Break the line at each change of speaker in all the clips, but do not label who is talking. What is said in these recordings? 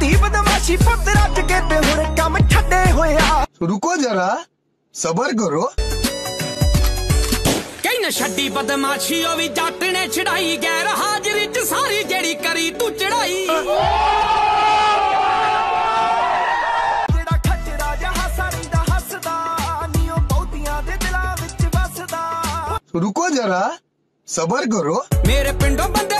ਕੀਤੀ ਬਦਮਾਸ਼ੀ ਫੁੱਤ ਰੱਜ ਕੇ ਤੇ ਹੁਣ ਕੰਮ ਛੱਡੇ ਹੋਇਆ
ਰੁਕੋ ਜਰਾ ਸਬਰ ਕਰੋ।
ਕੈਨ ਛੱਡੀ ਬਦਮਾਸ਼ੀ ਉਹ ਵੀ ਜੱਟ ਨੇ ਛੜਾਈ ਗੈਰ ਹਾਜ਼ਰੀ ਚ ਸਾਰੀ ਜਿਹੜੀ ਕਰੀ ਤੂੰ ਚੜਾਈ।
ਰੁਕੋ ਜਰਾ ਸਬਰ ਕਰੋ।
ਮੇਰੇ ਪਿੰਡੋਂ ਬੰਦੇ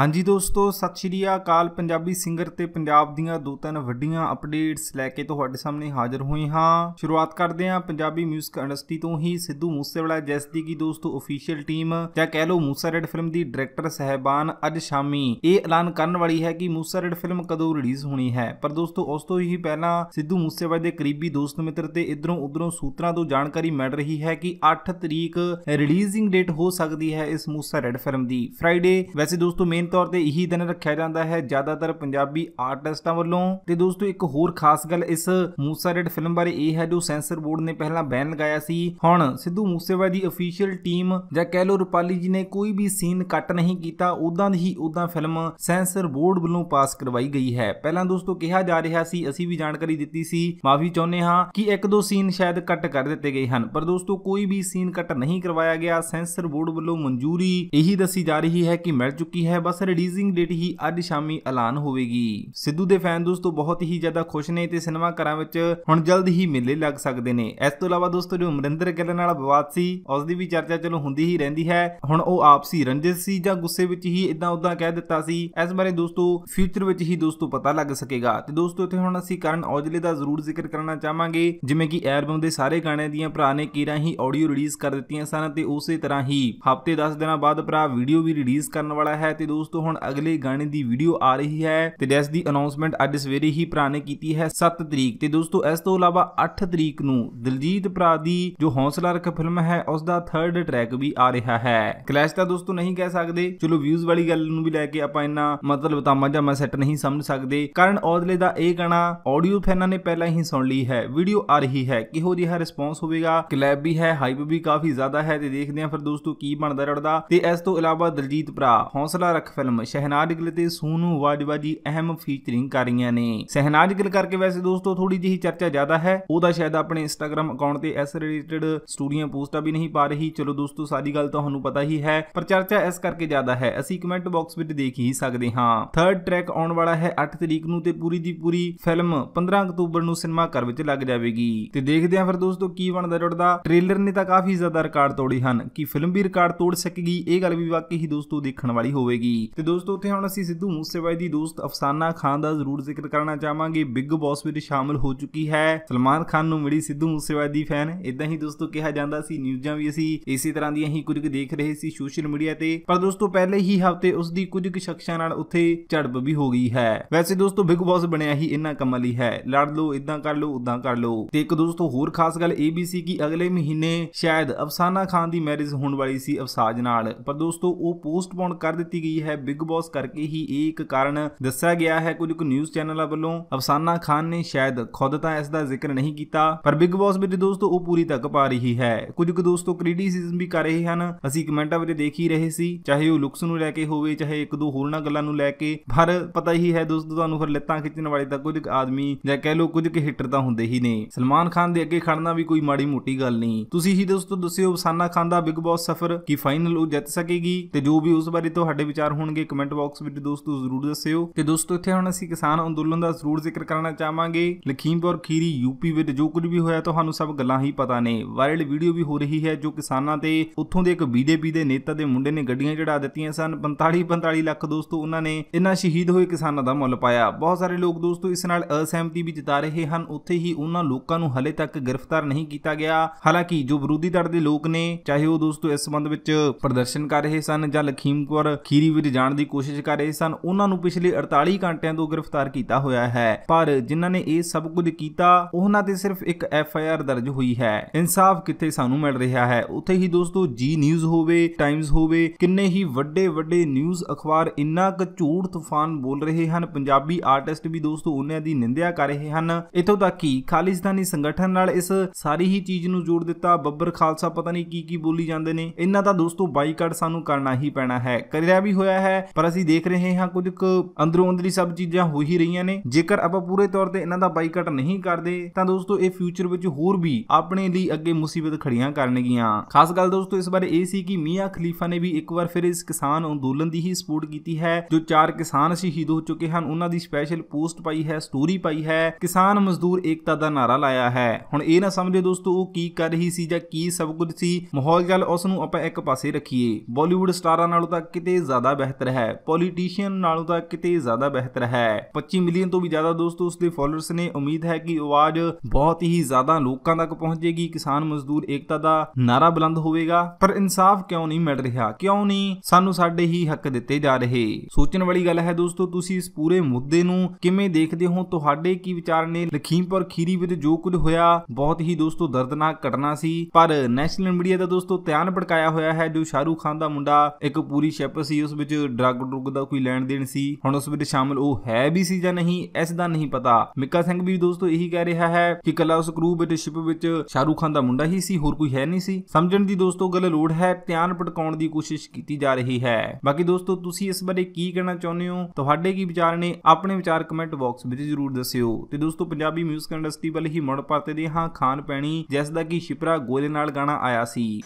ਹਾਂਜੀ ਦੋਸਤੋ, ਸਤਿ ਸ਼੍ਰੀ ਅਕਾਲ। ਪੰਜਾਬੀ ਸਿੰਗਰ ਤੇ ਪੰਜਾਬ ਦੀਆਂ ਦੋ ਤਿੰਨ ਵੱਡੀਆਂ ਅਪਡੇਟਸ ਲੈ ਕੇ ਤੁਹਾਡੇ ਸਾਹਮਣੇ ਹਾਜ਼ਰ ਹੋਏ ਹਾਂ। ਸ਼ੁਰੂਆਤ ਕਰਦੇ ਹਾਂ ਪੰਜਾਬੀ 뮤직 ਇੰਡਸਟਰੀ ਤੋਂ ਹੀ। ਸਿੱਧੂ ਮੂਸੇਵਾਲਾ, ਜਿਸ ਦੀ ਕੀ ਦੋਸਤੋ ਅਫੀਸ਼ੀਅਲ ਟੀਮ ਜਾਂ ਕਹਿ ਲਓ ਮੂਸਾ ਰੈਡ ਫਿਲਮ ਦੀ ਡਾਇਰੈਕਟਰ ਸਹਿਬਾਨ ਅੱਜ ਸ਼ਾਮੀ। ਇਹ ਐਲਾਨ ਕਰਨ ਵਾਲੀ ਹੈ ਕਿ ਮੂਸਾ ਰੈਡ ਫਿਲਮ ਕਦੋਂ ਰਿਲੀਜ਼ ਹੋਣੀ ਹੈ। ਪਰ ਦੋਸਤੋ, ਉਸ ਤੋਂ ਹੀ ਪਹਿਲਾਂ ਸਿੱਧੂ ਮੂਸੇਵਾਲੇ ਦੇ ਕਰੀਬੀ ਦੋਸਤ ਮਿੱਤਰ ਤੇ ਇਧਰੋਂ ਉਧਰੋਂ ਸੂਤਰਾਂ ਤੋਂ ਜਾਣਕਾਰੀ ਮਿਲ ਰਹੀ ਹੈ ਕਿ 8 ਤਰੀਕ ਰਿਲੀਜ਼ਿੰਗ ਡੇਟ ਹੋ ਸਕਦੀ ਹੈ ਇਸ ਮੂਸਾ ਰੈਡ ਫਿਲਮ ਦੀ। ਫਰਾਈਡੇ ਵੈਸੇ ਦੋਸਤੋ ਮੇਨ ਤੌਰ ਤੇ ਇਹੀ ਦਿਨ ਰੱਖਿਆ ਜਾਂਦਾ ਹੈ ਜ਼ਿਆਦਾਤਰ ਪੰਜਾਬੀ ਆਰਟਿਸਟਾਂ ਵੱਲੋਂ। ਤੇ ਦੋਸਤੋ, ਇੱਕ ਹੋਰ ਖਾਸ ਗੱਲ ਇਸ ਮੂਸਾ ਰੈਡ ਫਿਲਮ ਬਾਰੇ ਇਹ ਹੈ ਜੋ ਸੈਂਸਰ ਬੋਰਡ ਨੇ ਪਹਿਲਾਂ ਬੈਨ ਲਗਾਇਆ ਸੀ। ਹੁਣ ਸਿੱਧੂ ਮੂਸੇਵਾਲੇ ਦੀ ਅਫੀਸ਼ੀਅਲ ਟੀਮ ਜਾਂ ਕਹਿ ਲਓ ਰੁਪਾਲੀ ਜੀ ਨੇ ਕੋਈ ਵੀ ਸੀਨ ਕੱਟ ਨਹੀਂ ਕੀਤਾ ਉਦਾਂ ਦੀ ਹੀ ਉਦਾਂ ਫਿਲਮ ਸੈਂਸਰ ਬੋਰਡ ਵੱਲੋਂ ਪਾਸ ਕਰਵਾਈ ਗਈ ਹੈ। ਪਹਿਲਾਂ ਦੋਸਤੋ ਕਿਹਾ ਜਾ ਰਿਹਾ ਸੀ, ਅਸੀਂ ਵੀ ਜਾਣਕਾਰੀ ਦਿੱਤੀ ਸੀ, ਮਾਫੀ ਚਾਹੁੰਦੇ ਹਾਂ ਕਿ ਇੱਕ ਦੋ ਸੀਨ ਸ਼ਾਇਦ ਕੱਟ ਕਰ ਦਿੱਤੇ ਗਏ ਹਨ, ਪਰ ਦੋਸਤੋ ਕੋਈ ਵੀ ਸੀਨ ਕੱਟ ਨਹੀਂ ਕਰਵਾਇਆ ਗਿਆ। ਸੈਂਸਰ ਬੋਰਡ ਵੱਲੋਂ ਮਨਜ਼ੂਰੀ ਇਹੀ ਦੱਸੀ ਜਾ ਰਹੀ ਹੈ ਕਿ ਮਿਲ ਚੁੱਕੀ ਹੈ, ਬਸ ਰਿਲੀਜ਼ਿੰਗ ਡੇਟ ਹੀ ਅੱਜ ਸ਼ਾਮੀ ਐਲਾਨ ਹੋਵੇਗੀ। ਸਿੱਧੂ ਦੇ ਫੈਨ ਦੋਸਤੋ ਬਹੁਤ ਹੀ ਜ਼ਿਆਦਾ ਖੁਸ਼ ਨੇ ਤੇ ਸਿਨੇਮਾ ਘਰਾਂ ਵਿੱਚ ਹੁਣ ਜਲਦ ਹੀ ਮੇਲੇ ਲੱਗ ਸਕਦੇ ਨੇ। ਇਸ ਤੋਂ ਇਲਾਵਾ ਦੋਸਤੋ ਜੋ ਅਮਰਿੰਦਰ ਗਿੱਲ ਨਾਲ ਵਿਵਾਦ ਸੀ, ਉਸ ਦੀ ਵੀ ਚਰਚਾ ਚਲੋ ਹੁੰਦੀ ਹੀ ਰਹਿੰਦੀ ਹੈ। ਹੁਣ ਉਹ ਆਪਸੀ ਰੰਜਿਸ਼ ਸੀ ਜਾਂ ਗੁੱਸੇ ਵਿੱਚ ਹੀ ਇਦਾਂ ਉਦਾਂ ਕਹਿ ਦਿੱਤਾ ਸੀ, ਇਸ ਬਾਰੇ ਦੋਸਤੋ ਫਿਊਚਰ ਵਿੱਚ ਹੀ ਦੋਸਤੋ ਪਤਾ ਲੱਗ ਸਕੇਗਾ। ਤੇ ਦੋਸਤੋ ਇੱਥੇ ਹੁਣ ਅਸੀਂ ਕਰਨ ਔਜਲੇ ਦਾ ਜ਼ਰੂਰ ਜ਼ਿਕਰ ਕਰਨਾ ਚਾਹਾਂਗੇ, ਜਿਵੇਂ ਕਿ ਐਲਬਮ ਦੇ ਸਾਰੇ ਗਾਣਿਆਂ ਦੀਆਂ ਭਰਾ ਨੇ ਕੀਰਾਂ ਹੀ ਆਡੀਓ ਰਿਲੀਜ਼ ਕਰ ਦਿੱਤੀਆਂ ਸਨ ਤੇ ਉਸੇ ਤਰ੍ਹਾਂ ਹੀ ਹਫ਼ਤੇ 10 ਦਿਨਾਂ ਬਾਅਦ ਭਰਾ ਵੀਡੀਓ ਵੀ ਰਿਲੀਜ਼ ਕਰਨ ਵਾਲਾ ਹੈ ਤੇ ਦੋਸਤੋ ਹੁਣ ਅਗਲੇ ਗਾਣੇ ਦੀ ਵੀਡੀਓ ਆ ਰਹੀ ਹੈ ਤੇ ਜਿਸ ਦੀ ਅਨਾਉਂਸਮੈਂਟ ਅੱਜ ਸਵੇਰੇ ਹੀ ਭਰਾ ਨੇ ਕੀਤੀ ਹੈ 7 ਤਰੀਕ। ਤੇ ਦੋਸਤੋ, ਇਸ ਤੋਂ ਇਲਾਵਾ 8 ਤਰੀਕ ਨੂੰ ਦਿਲਜੀਤ ਭਰਾ ਦੀ ਜੋ ਹੌਸਲਾ ਰੱਖ ਫਿਲਮ ਹੈ, ਉਸ ਦਾ ਥਰਡ ਟਰੈਕ ਵੀ ਆ ਰਿਹਾ ਹੈ। ਕਲੈਸ਼ ਤਾਂ ਦੋਸਤੋ ਨਹੀਂ ਕਹਿ ਸਕਦੇ। ਚਲੋ ਵਿਊਜ਼ ਵਾਲੀ ਗੱਲ ਨੂੰ ਵੀ ਲੈ ਕੇ ਆਪਾਂ ਇੰਨਾ ਮਤਲਬ ਤਾਮਾ ਜਾਂ ਮੈਂ ਸੈੱਟ ਨਹੀਂ ਸਮਝ ਸਕਦੇ। ਕਾਰਨ ਔਦਲੇ ਦਾ ਇਹ ਗਾਣਾ ਆਡੀਓ ਫੈਨਾਂ ਨੇ ਪਹਿਲਾਂ ਹੀ ਸੁਣ ਲਈ ਹੈ। ਵੀਡੀਓ ਆ ਰਹੀ ਹੈ, ਕਿਹੋ ਜਿਹਾ ਰਿਸਪੌਂਸ ਹੋਵੇਗਾ? ਕਲੈਬ ਵੀ ਹੈ ਹਾਈਪ ਵੀ ਕਾਫੀ ਜ਼ਿਆਦਾ ਹੈ ਤੇ ਦੇਖਦੇ ਹਾਂ ਫਿਰ ਦੋਸਤੋ ਕੀ ਬਣਦਾ ਰੜਦਾ। ਤੇ ਇਸ ਤੋਂ ਇਲਾਵਾ ਦਿਲਜੀਤ ਭਰਾ ਹੌਸਲਾ ਰੱਖ ਫਿਲਮ ਸ਼ਹਿਨਾਜ਼ ਗਿੱਲ ਤੇ ਸੋਨੂ ਵਾਜਵਾਜੀ ਅਹਿਮ ਫੀਚਰਿੰਗ ਕਰ ਰਹੀਆਂ ਨੇ। ਸ਼ਹਿਨਾਜ਼ ਗਿੱਲ ਕਰਕੇ ਵੈਸੇ ਦੋਸਤੋ ਥੋੜੀ ਜਿਹੀ ਚਰਚਾ ਜ਼ਿਆਦਾ ਹੈ, ਉਹਦਾ ਸ਼ਾਇਦ ਆਪਣੇ ਇੰਸਟਾਗ੍ਰam ਅਕਾਊਂਟ ਤੇ ਇਸ ਰਿਲੇਟਡ ਸਟੋਰੀਆਂ ਪੋਸਟਾਂ ਵੀ ਨਹੀਂ ਪਾ ਰਹੀ। ਚਲੋ ਦੋਸਤੋ, ਸਾਰੀ ਗੱਲ ਤੁਹਾਨੂੰ ਪਤਾ ਹੀ ਹੈ, ਪਰ ਚਰਚਾ ਇਸ ਕਰਕੇ ਜ਼ਿਆਦਾ ਹੈ, ਅਸੀਂ ਕਮੈਂਟ ਬਾਕਸ ਵਿੱਚ ਦੇਖ ਹੀ ਸਕਦੇ ਹਾਂ। ਥਰਡ ਟਰੈਕ ਆਉਣ ਵਾਲਾ ਹੈ 8 ਤਰੀਕ ਨੂੰ ਤੇ ਪੂਰੀ ਦੀ ਪੂਰੀ ਫਿਲਮ 15 ਅਕਤੂਬਰ ਨੂੰ ਸਿਨੇਮਾ ਘਰ ਵਿੱਚ ਲੱਗ ਜਾਵੇਗੀ। ਤੇ ਦੇਖਦੇ ਹਾਂ ਫਿਰ ਦੋਸਤੋ ਕੀ ਬਣਦਾ ਜੁੜਦਾ ਟ੍ਰੇਲਰ ਨੇ ਤਾਂ ਕਾਫੀ ਜ਼ਿਆਦਾ ਰਿਕਾਰਡ ਤੋੜੇ ਹਨ। ਕਿ ਫਿਲਮ ਵੀ ਰਿਕਾਰਡ ਤੋੜ ਸਕੇਗੀ, ਇਹ ਗੱਲ ਵੀ ਵਾਕਈ ਹੀ ਦੋਸਤੋ ਦੇਖਣ ਵਾਲੀ ਹੋਵੇਗੀ। ਤੇ ਦੋਸਤੋ, ਉੱਥੇ ਹੁਣ ਅਸੀਂ ਸਿੱਧੂ ਮੂਸੇਵਾਲੇ ਦੀ ਦੋਸਤ ਅਫਸਾਨਾ ਖਾਨ ਦਾ ਜ਼ਰੂਰ ਜ਼ਿਕਰ ਕਰਨਾ ਚਾਹਾਂਗੇ। ਬਿੱਗ ਬੌਸ ਵਿੱਚ ਸ਼ਾਮਲ ਹੋ ਚੁੱਕੀ ਹੈ। ਸਲਮਾਨ ਖਾਨ ਨੂੰ ਮਿਲੀ ਸਿੱਧੂ ਮੂਸੇਵਾਲੇ ਦੀ ਫੈਨ ਇਦਾਂ ਹੀ ਦੋਸਤੋ, ਕਿਹਾ ਜਾਂਦਾ ਸੀ, ਨਿਊਜ਼ਾਂ ਵੀ ਅਸੀਂ ਇਸੇ ਤਰ੍ਹਾਂ ਦੀਆਂ ਹੀ ਕੁਝ ਕੁ ਦੇਖ ਰਹੇ ਸੀ ਸੋਸ਼ਲ ਮੀਡੀਆ ਤੇ। ਪਰ ਦੋਸਤੋ, ਪਹਿਲੇ ਹੀ ਹਫ਼ਤੇ ਉਸ ਦੀ ਕੁਝ ਕੁ ਸ਼ਖਸਾਂ ਨਾਲ ਉੱਥੇ ਝੜਪ ਵੀ ਹੋ ਗਈ ਹੈ। ਵੈਸੇ ਦੋਸਤੋ ਬਿੱਗ ਬੌਸ ਬਣਿਆ ਹੀ ਇਹਨਾਂ ਕੰਮਾਂ ਲਈ ਹੈ। ਲੜ ਲਓ ਇਦਾਂ ਕਰ ਲਓ ਉਦਾਂ ਕਰ ਲਓ। ਤੇ ਇੱਕ ਦੋਸਤੋ, ਹੋਰ ਖਾਸ ਗੱਲ ਇਹ ਵੀ ਸੀ ਕਿ ਅਗਲੇ ਮਹੀਨੇ ਸ਼ਾਇਦ ਅਫਸਾਨਾ ਖਾਨ ਦੀ ਮੈਰਿਜ ਹੋਣ ਵਾਲੀ ਸੀ ਅਫਸਾਜ ਨਾਲ। ਪਰ ਦੋਸਤੋ, ਉਹ ਪੋਸਟਪੋਨ ਕਰ ਦਿੱਤੀ ਗਈ ਹੈ। ਬਿਗ ਬੌਸ ਕਰਕੇ ਹੀ ਇਹ ਇੱਕ ਕਾਰਨ ਦੱਸਿਆ ਗਿਆ ਹੈ। ਕੁਝ ਕੁ ਨਿਊਜ਼ ਚੈਨਲਾਂ ਵੱਲੋਂ ਅਫਸਾਨਾ ਖਾਨ ਨੇ ਸ਼ਾਇਦ ਖੁਦ ਤਾਂ ਇਸ ਦਾ ਜ਼ਿਕਰ ਨਹੀਂ ਕੀਤਾ, ਪਰ ਬਿੱਗ ਬੌਸ ਵਿੱਚ ਦੋਸਤੋ, ਉਹ ਪੂਰੀ ਤੱਕ ਪਾ ਰਹੀ ਹੈ। ਕੁਝ ਕੁ ਦੋਸਤੋ ਕ੍ਰਿਟਿਸਿਜ਼ਮ ਵੀ ਕਰ ਰਹੇ ਹਨ। ਅਸੀਂ ਕਮੈਂਟਾਂ ਵਿੱਚ ਦੇਖ ਹੀ ਰਹੇ ਸੀ, ਚਾਹੇ ਉਹ ਲੁਕਸ ਨੂੰ ਲੈ ਕੇ ਹੋਵੇ, ਚਾਹੇ ਇੱਕ ਦੋ ਹੋਰਨਾਂ ਗੱਲਾਂ ਨੂੰ ਲੈ ਕੇ, ਪਰ ਪਤਾ ਹੀ ਹੈ ਦੋਸਤੋ, ਤੁਹਾਨੂੰ ਫਿਰ ਲੱਤਾਂ ਖਿੱਚਣ ਵਾਲੇ ਤਾਂ ਕੁਝ ਕੁ ਆਦਮੀ ਜਾਂ ਕਹਿ ਲਓ ਕੁਝ ਕੁ ਹਿੱਟਰ ਤਾਂ ਹੁੰਦੇ ਹੀ ਨੇ। ਸਲਮਾਨ ਖਾਨ ਦੇ ਅੱਗੇ ਖੜਨਾ ਵੀ ਕੋਈ ਮਾੜੀ ਮੋਟੀ ਗੱਲ ਨਹੀਂ। ਤੁਸੀਂ ਹੀ ਦੋਸਤੋ ਦੱਸਿਓ ਅਫਸਾਨਾ ਖਾਨ ਦਾ ਬਿਗ ਬੌਸ ਸਫਰ ਕੀ ਫਾਈਨਲ ਉਹ ਜਿੱਤ ਸਕੇਗੀ? ਤੇ ਜੋ ਵੀ ਉਸ ਬਾਰੇ ਤੁਹਾਡੇ ਵਿਚਾਰ ਹੋਣਗੇ ਕਮੈਂਟ ਬਾਕਸ ਵਿੱਚ ਦੋਸਤੋ ਜ਼ਰੂਰ ਦੱਸਿਓ। ਤੇ ਦੋਸਤੋ ਇੱਥੇ ਹੁਣ ਅਸੀਂ ਕਿਸਾਨ ਅੰਦੋਲਨ ਦਾ ਜ਼ਰੂਰ ਜ਼ਿਕਰ ਕਰਨਾ ਚਾਹਾਂਗੇ। ਲਖੀਮਪੁਰ, ਖੀਰੀ ਯੂਪੀ ਵਿੱਚ ਜੋ ਕੁਝ ਵੀ ਹੋਇਆ ਤੁਹਾਨੂੰ ਸਭ ਗੱਲਾਂ ਹੀ ਪਤਾ ਨੇ। ਵਾਇਰਲ ਵੀਡੀਓ ਵੀ ਹੋ ਰਹੀ ਹੈ ਜੋ ਕਿਸਾਨਾਂ ਤੇ ਉੱਥੋਂ ਦੇ ਇੱਕ ਬੀਜੇਪੀ ਦੇ ਨੇਤਾ ਦੇ ਮੁੰਡੇ ਨੇ ਗੱਡੀਆਂ ਚੜਾ ਦਿੱਤੀਆਂ ਸਨ। 45 45 ਲੱਖ ਦੋਸਤੋ ਉਹਨਾਂ ਨੇ ਇਹਨਾਂ ਸ਼ਹੀਦ ਹੋਏ ਕਿਸਾਨਾਂ ਦਾ ਮੁੱਲ ਪਾਇਆ। ਬਹੁਤ ਸਾਰੇ ਲੋਕ ਦੋਸਤੋ ਇਸ ਨਾਲ ਅਸਹਿਮਤੀ ਵੀ ਜਤਾ ਰਹੇ ਹਨ। ਉੱਥੇ ਹੀ ਉਹਨਾਂ ਲੋਕਾਂ ਨੂੰ ਹਲੇ ਤੱਕ ਗ੍ਰਿਫਤਾਰ ਨਹੀਂ ਕੀਤਾ ਗਿਆ। ਹਾਲਾਂਕਿ ਜੋ ਵਿਰੋਧੀ ਧੜ ਦੇ ਲੋਕ ਨੇ, ਚਾਹੇ ਉਹ ਦੋਸਤੋ ਇਸ ਸੰਬੰਧ ਵਿੱਚ ਪ੍ਰਦਰਸ਼ਨ ਕਰ ਰਹੇ ਸਨ ਜਾਂ ਲਖੀਮਪੁਰ, ਖੀਰੀ ਵਿੱਚ ਜਾਣ ਦੀ ਕੋਸ਼ਿਸ਼ ਕਰ ਰਹੇ ਸਨ। ਉਹਨਾਂ ਨੂੰ ਪਿਛਲੇ 48 ਘੰਟਿਆਂ ਤੋਂ ਗ੍ਰਿਫਤਾਰ ਕੀਤਾ ਹੋਇਆ ਹੈ। ਪਰ ਜਿਨ੍ਹਾਂ ਨੇ ਇਹ ਸਭ ਕੁਝ ਕੀਤਾ, ਉਹਨਾਂ ਤੇ ਸਿਰਫ ਇੱਕ ਐਫ ਆਈ ਆਰ ਦਰਜ ਹੋਈ ਹੈ। ਇਨਸਾਫ ਕਿੱਥੇ ਸਾਨੂੰ ਮਿਲ ਰਿਹਾ ਹੈ? ਉੱਥੇ ਹੀ ਦੋਸਤੋ, ਜੀ ਨਿਊਜ਼ ਹੋਵੇ, ਟਾਈਮਜ਼ ਹੋਵੇ, ਕਿੰਨੇ ਹੀ ਵੱਡੇ ਵੱਡੇ ਨਿਊਜ਼ ਅਖਬਾਰ ਇੰਨਾ ਕੁ ਝੂਠ ਤੂਫਾਨ ਬੋਲ ਰਹੇ ਹਨ। ਪੰਜਾਬੀ ਆਰਟਿਸਟ ਵੀ ਦੋਸਤੋ, ਉਹਨਾਂ ਦੀ ਨਿੰਦਿਆ ਕਰ ਰਹੇ ਹਨ। ਇਥੋਂ ਤੱਕ ਕਿ ਖਾਲਿਸਤਾਨੀ ਸੰਗਠਨ ਨਾਲ ਇਸ ਸਾਰੀ ਹੀ ਚੀਜ਼ ਨੂੰ ਜੋੜ ਦਿੱਤਾ। ਬੱਬਰ ਖਾਲਸਾ ਪਤਾ ਨਹੀਂ ਕੀ ਕੀ ਬੋਲੀ ਜਾਂਦੇ ਨੇ। ਇਹਨਾਂ ਦਾ ਦੋਸਤੋ, ਬਾਈਕਾਟ ਸਾਨੂੰ ਕਰਨਾ ਹੀ ਪੈਣਾ ਹੈ। ਕਰਿਆ ਵੀ ਹੋਇਆ ਹੈ, ਪਰ ਅਸੀਂ ਦੇਖ ਰਹੇ ਹਾਂ ਕੁਝ ਕੁ ਅੰਦਰੋਂ ਅੰਦਰੀ ਸਭ ਚੀਜ਼ਾਂ ਹੋ ਹੀ ਰਹੀਆਂ ਨੇ। ਜੇਕਰ ਆਪਾਂ ਪੂਰੇ ਤੌਰ ਤੇ ਇਹਨਾਂ ਦਾ ਬਾਈਕਾਟ ਨਹੀਂ ਕਰਦੇ, ਤਾਂ ਦੋਸਤੋ ਇਹ ਫਿਊਚਰ ਵਿੱਚ ਹੋਰ ਵੀ ਆਪਣੇ ਲਈ ਅੱਗੇ ਮੁਸੀਬਤ ਖੜੀਆਂ ਕਰਨਗੀਆਂ। ਖਾਸ ਗੱਲ ਦੋਸਤੋ ਇਸ ਬਾਰੇ ਇਹ ਸੀ ਕਿ ਮੀਆਂ ਖਲੀਫਾ ਨੇ ਵੀ ਇੱਕ ਵਾਰ ਫਿਰ ਇਸ ਕਿਸਾਨ ਅੰਦੋਲਨ ਦੀ ਹੀ ਸਪੋਰਟ ਕੀਤੀ ਹੈ, ਜੋ ਚਾਰ ਕਿਸਾਨ ਸ਼ਹੀਦ ਹੋ ਚੁੱਕੇ ਹਨ। ਉਹਨਾਂ ਦੀ ਸਪੈਸ਼ਲ ਪੋਸਟ ਪਾਈ ਹੈ ਸਟੋਰੀ ਪਾਈ ਹੈ, ਕਿਸਾਨ ਮਜ਼ਦੂਰ ਏਕਤਾ ਦਾ ਨਾਰਾ ਲਾਇਆ ਹੈ। ਹੁਣ ਇਹ ਨਾ ਸਮਝੇ ਦੋਸਤੋ ਉਹ ਕੀ ਕਰ ਰਹੀ ਸੀ ਜਾਂ ਕੀ ਸਭ ਕੁਝ ਸੀ ਮਾਹੌਲ ਚੱਲ ਉਸ ਨੂੰ ਆਪਾਂ ਇੱਕ ਪਾਸੇ ਰੱਖੀਏ। ਬਾਲੀਵੁੱਡ ਸਟਾਰਾਂ ਨਾਲੋਂ ਤਾਂ ਕਿਤੇ ਜ਼ਿਆਦਾ ਬਿਹਤਰ ਹੈ। ਪੋਲੀਟੀਸ਼ੀਅਨ ਨਾਲੋਂ ਤਾਂ ਕਿਤੇ ਜ਼ਿਆਦਾ ਬਿਹਤਰ ਹੈ। 25 ਮਿਲੀਅਨ ਤੋਂ ਵੀ ਜ਼ਿਆਦਾ ਦੋਸਤੋ ਉਸਦੇ ਫਾਲੋਅਰਸ ਨੇ। ਉਮੀਦ ਹੈ ਕਿ ਆਵਾਜ਼ ਬਹੁਤ ਹੀ ਜ਼ਿਆਦਾ ਲੋਕਾਂ ਤੱਕ ਪਹੁੰਚੇਗੀ। ਕਿਸਾਨ ਮਜ਼ਦੂਰ ਏਕਤਾ ਦਾ ਨਾਰਾ ਬੁਲੰਦ ਹੋਵੇਗਾ। ਪਰ ਇਨਸਾਫ ਕਿਉਂ ਨਹੀਂ ਮਿਲ ਰਿਹਾ? ਕਿਉਂ ਨਹੀਂ ਸਾਨੂੰ ਸਾਡੇ ਹੀ ਹੱਕ ਦਿੱਤੇ ਜਾ ਰਹੇ? ਸੋਚਣ ਵਾਲੀ ਗੱਲ ਹੈ ਦੋਸਤੋ, ਤੁਸੀਂ ਇਸ ਪੂਰੇ ਮੁੱਦੇ ਨੂੰ ਕਿਵੇਂ ਦੇਖਦੇ ਹੋ? ਤੁਹਾਡੇ ਕੀ ਵਿਚਾਰ ਨੇ? ਲਖੀਮਪੁਰ ਖੀਰੀ ਵਿੱਚ ਜੋ ਕੁਝ ਹੋਇਆ, ਬਹੁਤ ਹੀ ਦੋਸਤੋ ਦਰਦਨਾਕ ਘਟਨਾ ਸੀ। ਪਰ ਨੈਸ਼ਨਲ ਮੀਡੀਆ ਦਾ ਦੋਸਤੋ ਧਿਆਨ ਭਟਕਾਇਆ ਹੋਇਆ ਹੈ। ਜੋ ਸ਼ਾਹਰੂਖ ਖਾਨ ਦਾ ਮੁੰਡਾ, ਇੱਕ ਪੂਰੀ ਸ਼ਿਪ ਸੀ, ਉਸ ਵਿੱਚ ਡਰੱਗ ਡਰੁੱਗ ਦਾ ਕੋਈ ਲੈਣ ਦੇਣ ਸੀ? ਹੁਣ ਉਸ ਵਿੱਚ ਸ਼ਾਮਲ ਉਹ ਹੈ ਵੀ ਸੀ ਜਾਂ ਨਹੀਂ, ਇਸ ਦਾ ਨਹੀਂ ਪਤਾ। ਮਿੱਕਾ ਸਿੰਘ ਵੀ ਦੋਸਤੋ ਇਹੀ ਕਹਿ ਰਿਹਾ ਹੈ ਕਿ ਕੱਲਾ ਉਸ ਕਰੂ ਵਿੱਚ ਸ਼ਿਪ ਵਿੱਚ ਸ਼ਾਹਰੂਖ ਖਾਨ ਦਾ ਮੁੰਡਾ ਹੀ ਸੀ, ਹੋਰ ਕੋਈ ਹੈ ਨਹੀਂ ਸੀ। ਸਮਝਣ ਦੀ ਦੋਸਤੋ ਗੱਲ ਲੋੜ ਹੈ, ਧਿਆਨ ਭਟਕਾਉਣ ਦੀ ਕੋਸ਼ਿਸ਼ ਕੀਤੀ ਜਾ ਰਹੀ ਹੈ। ਬਾਕੀ ਦੋਸਤੋ, ਤੁਸੀਂ ਇਸ ਬਾਰੇ ਕੀ ਕਹਿਣਾ ਚਾਹੁੰਦੇ ਹੋ? ਤੁਹਾਡੇ ਕੀ ਵਿਚਾਰ ਨੇ? ਆਪਣੇ ਵਿਚਾਰ ਕਮੈਂਟ ਬਾਕਸ ਵਿੱਚ ਜਰੂਰ ਦੱਸਿਓ। ਤੇ ਦੋਸਤੋ, ਪੰਜਾਬੀ 뮤직 ਇੰਡਸਟਰੀ ਵੱਲ ਹੀ ਮੁੜ ਪਰਤਦੇ ਹਾਂ ਖਾਨ ਪੈਣੀ ਜਿਸ ਦਾ ਕਿ ਸ਼ਿਪਰਾ ਗੋਲੇ ਨਾਲ ਗਾਣਾ ਆਇਆ ਸੀ।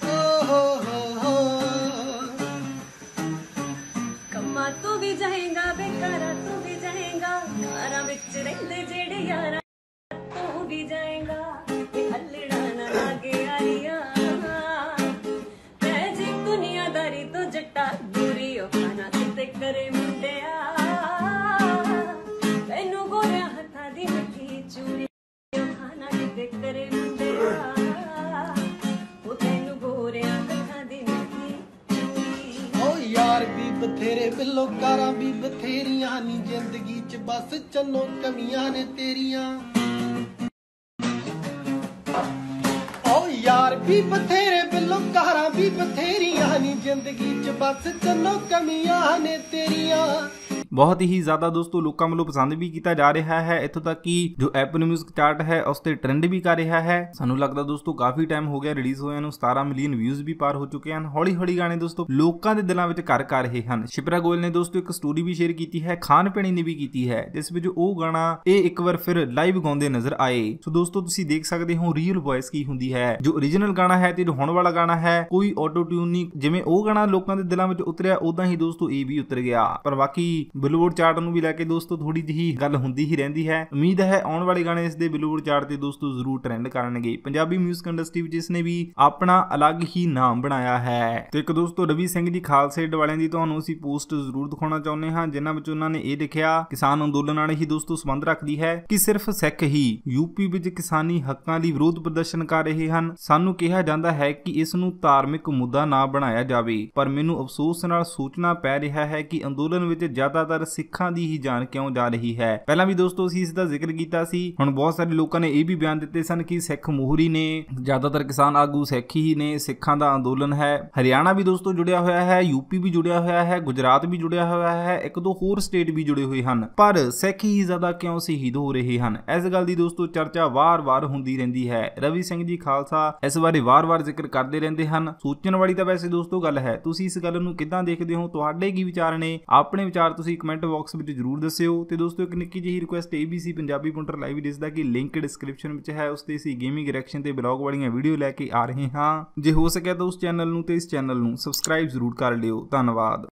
ਯਾਰਾਂ ਤੂੰ ਵੀ ਜਾਏਗਾ ਤੇ ਹੱਲੜਾ ਨਾ ਲਾਗੇ ਆਲੀਆਂ ਮੈਂ ਜੀ ਦੁਨੀਆਦਾਰੀ ਤੋਂ ਜੱਟਾ ਦੂਰੀ ਉਹ ਖਾਣਾ ਕਿਤੇ ਕਰੇ ਕਾਰਾਂ
ਵੀ ਬਥੇਰੀਆਂ ਨੀ ਜ਼ਿੰਦਗੀ ਚ, ਬਸ ਚੱਲੋ ਕਮੀਆਂ ਨੇ ਤੇਰੀਆਂ। ਓ ਯਾਰ ਵੀ ਬਥੇਰੇ ਬਿੱਲੋ ਕਾਰਾਂ ਵੀ ਬਥੇਰੀਆਂ ਨੀ ਜ਼ਿੰਦਗੀ ਚ, ਬਸ ਚੱਲੋ ਕਮੀਆਂ ਨੇ ਤੇਰੀਆਂ।
ਬਹੁਤ ਹੀ ਜ਼ਿਆਦਾ ਦੋਸਤੋ ਲੋਕਾਂ ਵੱਲੋਂ ਪਸੰਦ ਵੀ ਕੀਤਾ ਜਾ ਰਿਹਾ ਹੈ। ਇੱਥੋਂ ਤੱਕ ਕਿ ਜੋ ਐਪਲ ਮਿਊਜ਼ਿਕ ਚਾਰਟ ਹੈ, ਉਸ ਤੇ ਟ੍ਰੈਂਡ ਵੀ ਕਰ ਰਿਹਾ ਹੈ। ਸਾਨੂੰ ਲੱਗਦਾ ਦੋਸਤੋ ਕਾਫੀ ਟਾਈਮ ਹੋ ਗਿਆ ਰਿਲੀਜ਼ ਹੋਇਆ ਨੂੰ 17 ਮਿਲੀਅਨ ਵਿਊਜ਼ ਵੀ ਪਾਰ ਹੋ ਚੁੱਕੇ ਹਨ। ਹੌਲੀ ਹੌਲੀ ਗਾਣੇ ਦੋਸਤੋ ਲੋਕਾਂ ਦੇ ਦਿਲਾਂ ਵਿੱਚ ਘਰ ਕਰ ਰਹੇ ਹਨ। ਸ਼ਿਪਰਾ ਗੋਇਲ ਨੇ ਦੋਸਤੋ ਇੱਕ ਸਟੋਰੀ ਵੀ ਸ਼ੇਅਰ ਕੀਤੀ ਹੈ ਖਾਨ ਪੈਣੀ ਨੇ ਵੀ ਕੀਤੀ ਹੈ, ਜਿਸ ਵਿੱਚ ਉਹ ਗਾਣਾ ਇਹ ਇੱਕ ਵਾਰ ਫਿਰ ਲਾਈਵ ਗਾਉਂਦੇ ਨਜ਼ਰ ਆਏ। ਸੋ ਦੋਸਤੋ ਤੁਸੀਂ ਦੇਖ ਸਕਦੇ ਹੋ ਰੀਅਲ ਵੌਇਸ ਕੀ ਹੁੰਦੀ ਹੈ। ਜੋ origignal ਗਾਣਾ ਹੈ ਤੇ ਜੋ ਹੁਣ ਵਾਲਾ ਗਾਣਾ ਹੈ, ਕੋਈ ਆਟੋ ਟਿਊਨ ਨਹੀਂ। ਜਿਵੇਂ ਉਹ ਗਾਣਾ ਲੋਕਾਂ ਦੇ ਦਿਲਾਂ ਵਿੱਚ ਉਤਰਿਆ ਉਦਾਂ ਹੀ ਦੋਸਤੋ ਇਹ ਵੀ ਉਤਰ ਗਿਆ। ਪਰ ਬਾਕੀ ਬਿਲਬੋਰਡ ਚਾਰਟ ਨੂੰ ਵੀ ਲੈ ਕੇ ਦੋਸਤੋ ਥੋੜੀ ਜਿਹੀ ਗੱਲ ਹੁੰਦੀ ਹੀ ਰਹਿੰਦੀ ਹੈ। ਉਮੀਦ ਹੈ ਆਉਣ ਵਾਲੇ ਗਾਣੇ ਇਸ ਦੇ ਬਿਲਬੋਰਡ ਚਾਰਟ ਤੇ ਦੋਸਤੋ ਜ਼ਰੂਰ ਟ੍ਰੈਂਡ ਕਰਨਗੇ। ਪੰਜਾਬੀ 뮤직 ਇੰਡਸਟਰੀ ਵਿੱਚ ਇਸ ਨੇ ਵੀ ਆਪਣਾ ਅਲੱਗ ਹੀ ਨਾਮ ਬਣਾਇਆ ਹੈ। ਤੇ ਇੱਕ ਦੋਸਤੋ ਰਵੀ ਸਿੰਘ ਜੀ ਖਾਲਸਾ ਵਾਲਿਆਂ ਦੀ ਤੁਹਾਨੂੰ ਅਸੀਂ ਪੋਸਟ ਜ਼ਰੂਰ ਦਿਖਾਉਣਾ ਚਾਹੁੰਦੇ ਹਾਂ, ਜਿਨ੍ਹਾਂ ਵਿੱਚ ਉਹਨਾਂ ਨੇ ਇਹ ਲਿਖਿਆ, ਕਿਸਾਨ ਅੰਦੋਲਨ ਨਾਲ ਹੀ ਦੋਸਤੋ ਸੰਬੰਧ ਰੱਖਦੀ ਹੈ ਕਿ ਸਿਰਫ ਸਿੱਖ ਹੀ ਯੂਪੀ ਵਿੱਚ ਕਿਸਾਨੀ ਹੱਕਾਂ ਲਈ ਵਿਰੋਧ ਪ੍ਰਦਰਸ਼ਨ ਕਰ ਰਹੇ ਹਨ। ਸਾਨੂੰ ਕਿਹਾ ਜਾਂਦਾ ਹੈ ਕਿ ਇਸ ਨੂੰ ਧਾਰਮਿਕ ਮੁੱਦਾ ਨਾ ਬਣਾਇਆ ਜਾਵੇ। ਪਰ ਮੈਨੂੰ ਅਫਸੋਸ ਨਾਲ ਸੋਚਣਾ ਪੈ ਰਿਹਾ ਹੈ ਕਿ ਅੰਦੋਲਨ ਵਿੱਚ ਜ਼ਿਆਦਾਤਰ ਸਿੱਖਾਂ ਦੀ ਹੀ ਜਾਨ ਕਿਉਂ ਜਾ ਰਹੀ ਹੈ? ਪਹਿਲਾਂ ਵੀ ਦੋਸਤੋ ਅਸੀਂ ਇਸ ਦਾ ਜ਼ਿਕਰ ਕੀਤਾ ਸੀ। ਹੁਣ ਬਹੁਤ ਸਾਰੇ ਲੋਕਾਂ ਨੇ ਇਹ ਵੀ ਬਿਆਨ ਦਿੱਤੇ ਸਨ ਕਿ ਸਿੱਖ ਮੋਹਰੀ ਨੇ, ਜ਼ਿਆਦਾਤਰ ਕਿਸਾਨ ਆਗੂ ਸਿੱਖ ਹੀ ਨੇ, ਸਿੱਖਾਂ ਦਾ ਅੰਦੋਲਨ ਹੈ। ਹਰਿਆਣਾ ਵੀ ਦੋਸਤੋ ਜੁੜਿਆ ਹੋਇਆ ਹੈ ਯੂਪੀ ਵੀ ਜੁੜਿਆ ਹੋਇਆ ਹੈ, ਗੁਜਰਾਤ ਵੀ ਜੁੜਿਆ ਹੋਇਆ ਹੈ, ਇੱਕ ਦੋ ਹੋਰ ਸਟੇਟ ਵੀ ਜੁੜੇ ਹੋਏ ਹਨ। ਪਰ ਸਿੱਖ ਹੀ ਜ਼ਿਆਦਾ ਕਿਉਂ ਸ਼ਹੀਦ ਹੋ ਰਹੇ ਹਨ? ਇਸ ਗੱਲ ਦੀ ਦੋਸਤੋ ਚਰਚਾ ਵਾਰ-ਵਾਰ ਹੁੰਦੀ ਰਹਿੰਦੀ ਹੈ। ਰਵੀ ਸਿੰਘ ਜੀ ਖਾਲਸਾ ਇਸ ਬਾਰੇ ਵਾਰ-ਵਾਰ ਜ਼ਿਕਰ ਕਰਦੇ ਰਹਿੰਦੇ ਹਨ। ਸੋਚਣ ਵਾਲੀ ਤਾਂ ਵੈਸੇ ਦੋਸਤੋ ਗੱਲ ਹੈ। ਤੁਸੀਂ ਇਸ ਗੱਲ ਨੂੰ ਕਿੱਦਾਂ ਦੇਖਦੇ ਹੋ? ਤੁਹਾਡੇ ਕੀ ਵਿਚਾਰ ਨੇ? ਆਪਣੇ ਵਿਚਾਰ ਤੁਸੀਂ ਕਮੈਂਟ ਬਾਕਸ ਵਿੱਚ ਜਰੂਰ ਦੱਸਿਓ। ਤੇ ਦੋਸਤੋ, ਇੱਕ ਨਿੱਕੀ ਜਿਹੀ request ABC Punjabi punter live ਜਿਸ ਦਾ ਕਿ ਲਿੰਕ ਡਿਸਕ੍ਰਿਪਸ਼ਨ ਵਿੱਚ ਹੈ, ਉਸ ਤੇ ਅਸੀਂ ਗੇਮਿੰਗ ਰਿਐਕਸ਼ਨ ਤੇ ਬਲੌਗ ਵਾਲੀਆਂ ਵੀਡੀਓ ਲੈ ਕੇ ਆ ਰਹੇ ਹਾਂ। ਜੇ ਹੋ ਸਕਿਆ ਤਾਂ ਉਸ ਚੈਨਲ ਨੂੰ ਤੇ ਇਸ ਚੈਨਲ ਨੂੰ ਸਬਸਕ੍ਰਾਈਬ ਜ਼ਰੂਰ ਕਰ ਲਿਓ। ਧੰਨਵਾਦ।